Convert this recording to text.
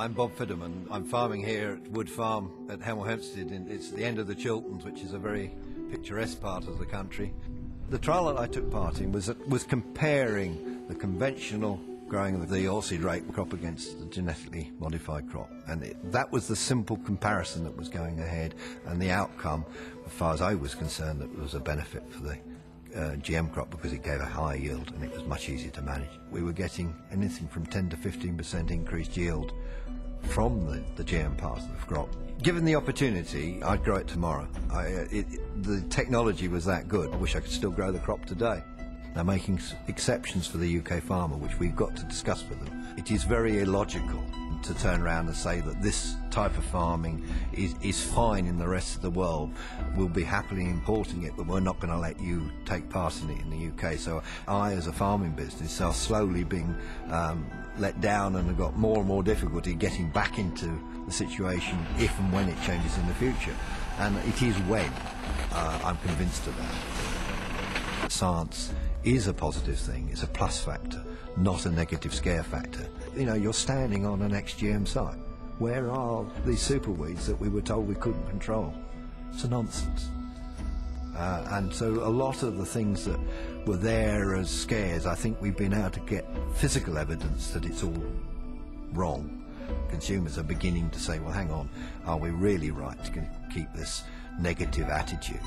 I'm Bob Fiddaman. I'm farming here at Wood Farm at Hemel Hempstead. It's the end of the Chilterns, which is a very picturesque part of the country. The trial that I took part in was, was comparing the conventional growing of the oilseed rape crop against the genetically modified crop. And it, that was the simple comparison that was going ahead. And the outcome, as far as I was concerned, that was a benefit for the uh, GM crop because it gave a higher yield and it was much easier to manage. We were getting anything from 10 to 15% increased yield from the, the GM part of the crop. Given the opportunity, I'd grow it tomorrow. I, uh, it, the technology was that good. I wish I could still grow the crop today. They're making exceptions for the UK farmer, which we've got to discuss with them. It is very illogical to turn around and say that this type of farming is, is fine in the rest of the world. We'll be happily importing it, but we're not going to let you take part in it in the UK. So I, as a farming business, are slowly being um, let down and have got more and more difficulty getting back into the situation if and when it changes in the future. And it is when, uh, I'm convinced of that. Science is a positive thing, it's a plus factor, not a negative scare factor. You know, you're standing on an ex-GM site. Where are these superweeds that we were told we couldn't control? It's a nonsense. Uh, and so a lot of the things that were there as scares, I think we've been able to get physical evidence that it's all wrong. Consumers are beginning to say, well, hang on, are we really right to keep this negative attitude?